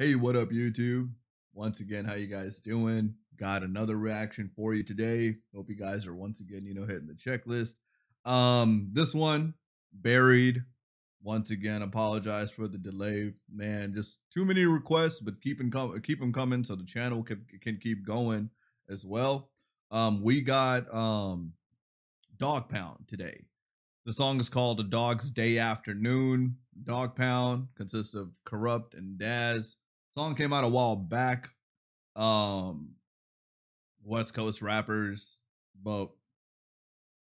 Hey, what up, YouTube? Once again, how you guys doing? Got another reaction for you today. Hope you guys are once again, you know, hitting the checklist. Um, this one, buried. Once again, apologize for the delay, man. Just too many requests, but keep them com- keep them coming so the channel can can keep going as well. Um, we got um, Dogg Pound today. The song is called "A Doggz Day Afternoon." Dogg Pound consists of Kurupt and Daz. Song came out a while back. Um, West Coast rappers, but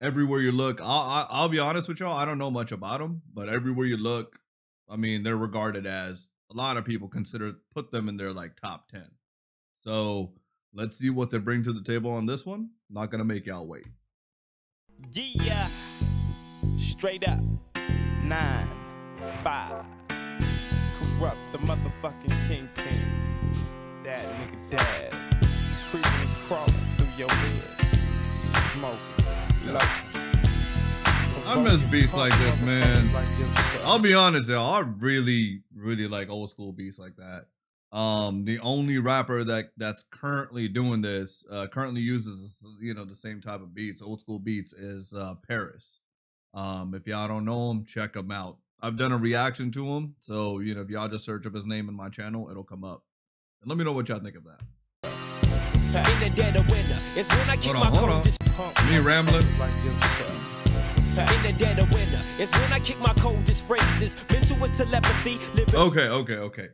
everywhere you look, I'll, I'll be honest with y'all, I don't know much about them, but everywhere you look, I mean, they're regarded as a lot of people consider put them in their like top ten. So let's see what they bring to the table on this one. Not gonna make y'all wait. Yeah, straight up, nine, five. The motherfucking kingpin. That nigga dad. Creeping and crawling through your head. Smoking, low. I miss beats like this, man. I'll be honest, y'all. I really, really like old school beats like that. Um, the only rapper that that's currently doing this, uh, currently uses you know the same type of beats, old school beats, is uh, Paris. Um, if y'all don't know him, check him out. I've done a reaction to him, so you know if y'all just search up his name in my channel, it'll come up. And let me know what y'all think of that. In the dead of winter, it's when I keep Hold on, my hold on. coldest. Me rambling. In the dead of winter, it's when I kick my coldest phrases. Mental with telepathy, living Okay, okay, okay.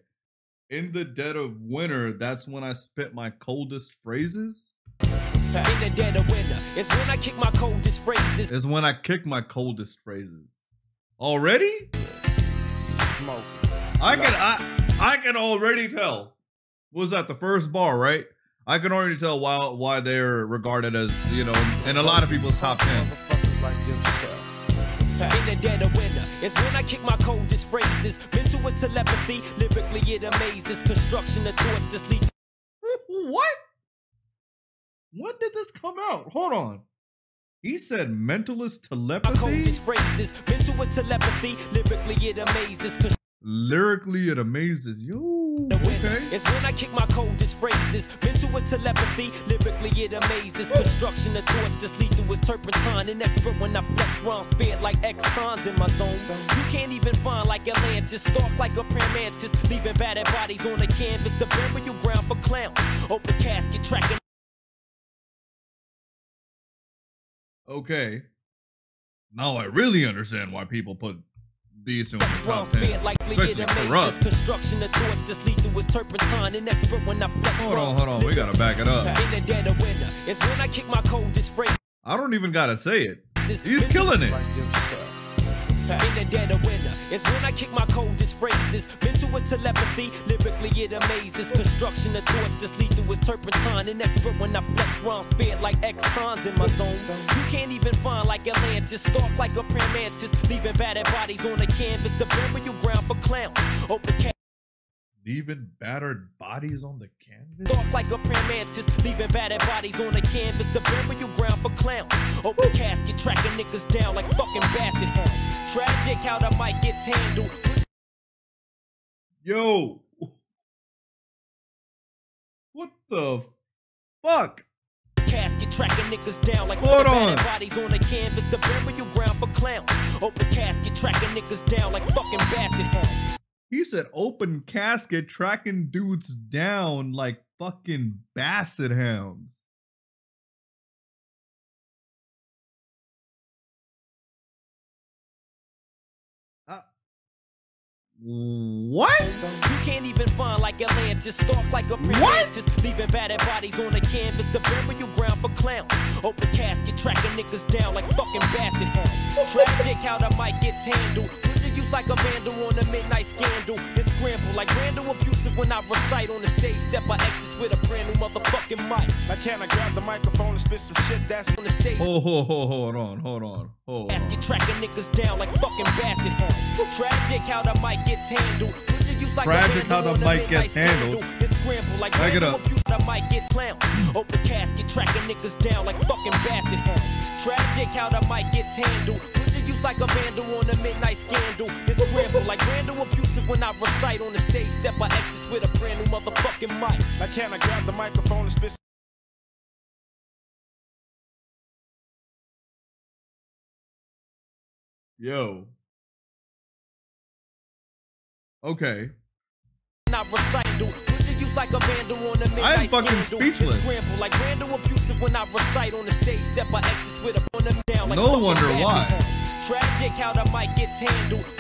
In the dead of winter, that's when I spit my coldest phrases. in the dead of winter, it's when I kick my coldest phrases. Is when I kick my coldest phrases. Already? Smoking. I can I I can already tell. What was that the first bar, right? I can already tell why why they're regarded as, you know, in a lot of people's top 10. Motherfuckers like yourself. In the dead of winter, it's when I kick my coldest phrases. Mental with telepathy, lyrically it amazes. Construction of thoughts that's lead what? When did this come out? Hold on. He said mentalist telepathy? phrases. Mental with telepathy, lyrically it amazes. Lyrically it amazes. Yo. Okay. It's when I kick my coldest phrases. Mental with telepathy, lyrically it amazes. Construction of thoughts that's lethal as turpentine. An expert when I flex rhymes, like in my zone. You can't even find like Atlantis, stalk like a praying mantis, leaving battered bodies on the canvas. The burial ground for clowns. Open casket tracking. Okay. Now I really understand why people put these in the top Rhymes 10. it Especially amazes. corrupt. Construction of thoughts that's lethal as turpentine. An expert when I Hold on, hold on. We gotta back it up. In the dead of winter, it's when I kick my coldest phrases. I don't even gotta say it. He's killing it. In the dead of winter, it's when I kick my coldest phrases. Mental with telepathy, lyrically it amazes. Construction of thoughts that's lethal as turpentine. An expert when I flex rhymes, fed like ex-cons in my zone. You can't even find like Atlantis, stalk like a praying leaving battered bodies on the canvas. The burial ground for clowns. Open. Leaving battered bodies on the canvas. Stalk like a praying mantis, leaving battered bodies on the canvas. The burial ground for clowns. Open casket, tracking niggas down like fucking basset hounds. Tragic how the mic gets handled. Yo. What the fuck? Casket tracking niggas down like Hold on. bodies on the canvas. The burial ground for clowns. Open casket tracking niggas down like fucking basset hounds. He said open casket tracking dudes down like fucking basset hounds. Uh, what? You can't even find like Atlantis, stalk like a leaving battered bodies on the canvas. The burial ground for clowns. Open casket tracking niggas down like fucking basset hounds. Tragic how the mic gets handled. Put the like a vandal on a midnight scandal. Then scramble like Randall abusive when I recite on the stage. Step I exits with a brand new motherfucking mic. Now can I grab the microphone and spit some shit that's On the stage. Oh, ho, ho, hold on, hold on, hold Basket on. tracking niggas down like fucking basset hounds. Tragic how the mic gets handled. Put the use like Tragic how the vandal mic gets handled. scandal. Scramble like Back it up. abuse the mic get clowns. Open casket tracking niggas down like fucking basset hounds. Tragic how the mic gets handled. Use like a vandal on a midnight scandal. Then scramble like Randall abusive when I recite on the stage. Step I exit with a brand new motherfucking mic. Now can I grab the microphone and spit Yo. Okay. Not recital. Put the use like a vandal on a midnight I am fucking. Speechless. Scramble like Randall abusive when I recite on the stage. Step I exit with a on them down like No wonder why. Tragic how the mic gets handled.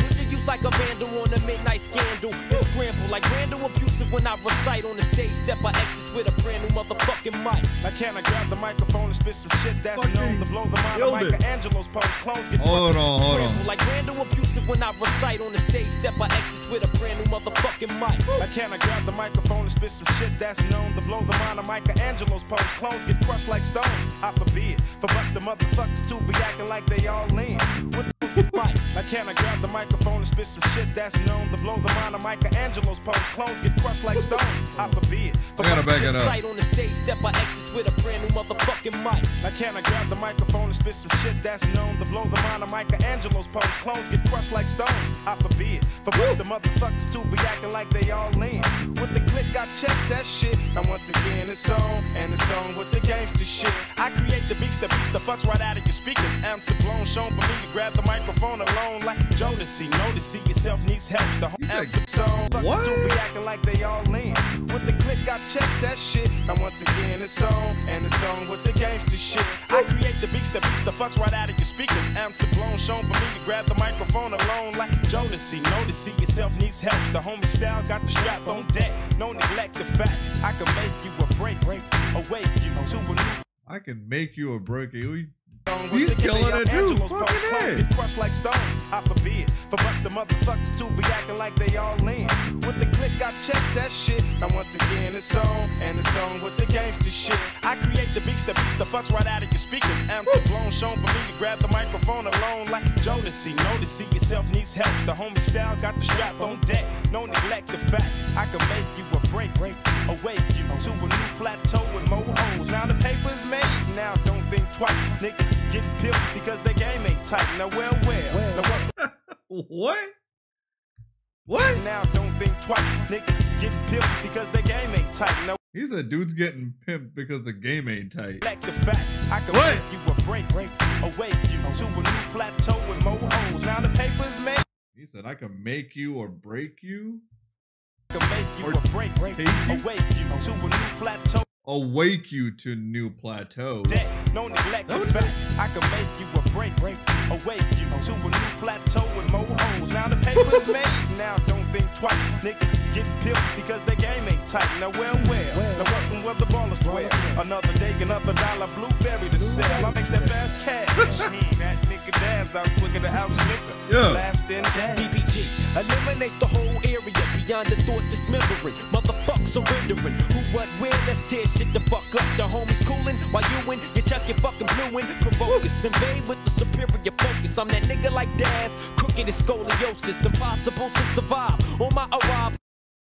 Put the use like a vandal on a midnight scandal. Then scramble like Randall abusive when I recite on the stage. Step I exit with a brand new motherfucking mic. Now can I grab the microphone and spit some shit that's Fucking known to blow the mind of. Michelangelo's pose? Clones get Hold on, hold on. like Randall abusive when I recite on the stage. Step I exit with a brand new motherfucking mic. Now can I grab the microphone and spit some shit that's known to blow the mind of Michelangelo's pose? Clones get crushed like stone. I forbid for busted motherfuckers to be acting like they all in. With Mic. Now can I grab the microphone and spit some shit that's known to blow the mind of Michelangelo's pose? Clones get crushed like stone. I forbid for I gotta back it up. Right on the stage, step I exit with a brand new motherfucking mic. Now can I grab the microphone and spit some shit that's known to blow the mind of Michelangelo's pose? Clones get crushed like stone. I forbid for busted motherfuckers to be acting like they all in. With the click, I checks that shit. Now once again, it's on and it's on with the gangster shit. I create the beats, the beats, the fucks right out of your speakers. Amps are blown, shown for me to grab the microphone alone like Jodeci. To see yourself needs help. The whole You said- amps are song. What? Be acting like they all in. With the click, I checks that shit. Now once again, it's on and it's on with the gangster shit. I create the beats, the beats, the fucks right out of your speakers. Amps are blown, shown for me to grab the microphone alone like Jodeci. See yourself needs help. The homie style got the strap on deck. No neglect the fact I can make you a break, break, awake you to a new I can make you a break. You- song with He's killing it too. Angelos Fucking A. Get crushed like stone. I forbid for busted motherfuckers to be acting like they all in. With the click, I checks that shit. Now once again, it's on and it's on with the gangster shit. I create the beats, the beats, the fucks right out of your speakers. Amps are blown, shown for me to grab the microphone alone like Jodeci. Know to see yourself needs help. The homie style got the strap on deck. No neglect the fact I can make you a break, break, awake you to a new plateau with more hoes. Now the. Now twice. Niggas get pilled because the game ain't tight. Now well, well. Now what What? What? now don't think twice. Niggas get pilled because the game ain't tight. Now He said dude's getting pimped because the game ain't tight. neglect the fact I can What? you a break, break, awake you oh. to a new plateau with more hoes. Now the paper's made. He said I can make you or break you, Can make you Or a break, break, you? awake you to a new plateau. awake you to new plateau. Deck, no neglect it fact I can make you a break, break, awake you to a new plateau with more hoes. Now the paper's made, now don't think twice. Niggas get pilled because the game ain't tight. Now well, well, now welcome where the ballers dwell. Another day, another dollar, blueberry to sell. I makes that fast cash. That nigga dance out quicker than house liquor. Yeah. Last in dash. DPG eliminates the whole area beyond the thought dismembering. Motherfuck surrendering. Who, what, when? Let's tear shit the fuck up. The homies cooling while you in your chest get fucking blueing. Provocus, invade with the superior focus. I'm that nigga like Daz, crooked as scoliosis. Impossible to survive on my arrival.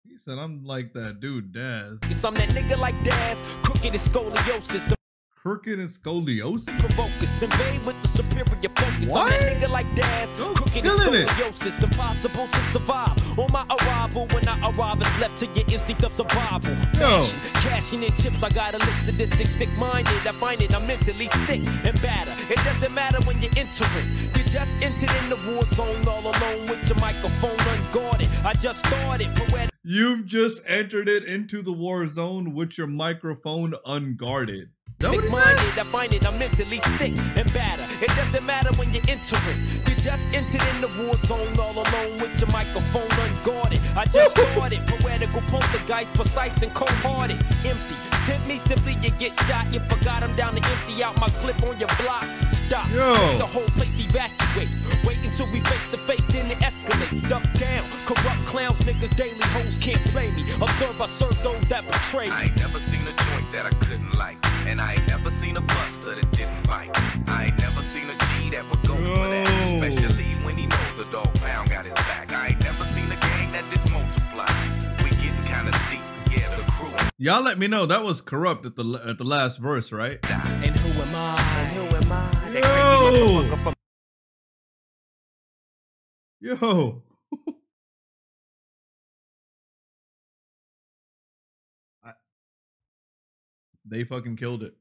He said I'm like that dude Daz. I'm that nigga like Daz, crooked as scoliosis. Crooked and scoliosis. Provocus, invade with the superior focus. What? I'm that nigga like Daz, crooked as killing it. scoliosis. Impossible to survive. On my arrival, when I arrive, it's left to your instinct of survival. Yo. Passion, cashing in chips, I got a lick sadistic, sick minded. I find it, I'm mentally sick and batter. It doesn't matter when you're entering. You just entered in the war zone all alone with your microphone unguarded. I just started, poetic. You've just entered it into the war zone with your microphone unguarded. That what Sick minded, I find it, I'm mentally sick and batter. It doesn't matter when you enter it. You just entered in the war zone all alone with your microphone unguarded. I just started, poetical poltergeist, precise and cold hearted. Empty. Tempt me simply, you get shot. You forgot I'm down to empty out my clip on your block. Stop. Yo. Make The whole place evacuate. Wait until we face to face, then it escalates. Duck down. Corrupt clowns, niggas, daily hoes can't play me. Observe, I serve those that betray me. I ain't never seen a joint that I couldn't like. And I ain't never seen a buster that didn't bite. I ain't never seen a G that would go for that. Yo. Especially when he knows the Dogg Pound got his back. I ain't never seen a gang that didn't multiply. We getting kinda deep. Yeah, the crew Y'all let me know that was Kurupt at the at the last verse, right? And who am I? And who am I? Yo. Yo. they fucking killed it.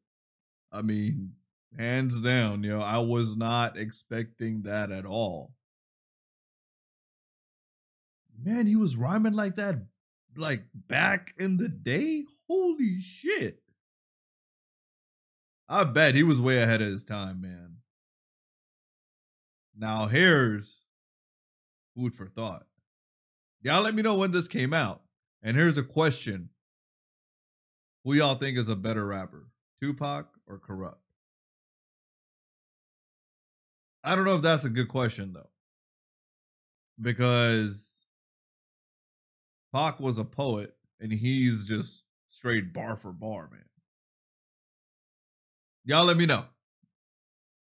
I mean, hands down, you know, I was not expecting that at all. Man, he was rhyming like that like back in the day. Holy shit. I bet he was way ahead of his time, man. Now here's food for thought. Y'all let me know when this came out. And here's a question. Who y'all think is a better rapper? Tupac or Kurupt? I don't know if that's a good question though. Because Pac was a poet and he's just straight bar for bar, man. Y'all let me know.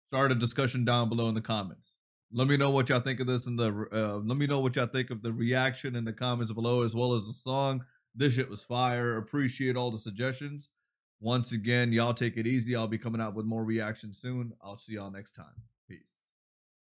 Start a discussion down below in the comments. Let me know what y'all think of this in the uh, let me know what y'all think of the reaction in the comments below as well as the song. This shit was fire. Appreciate all the suggestions. Once again, y'all take it easy. I'll be coming out with more reactions soon. I'll see y'all next time. Peace.